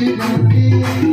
be.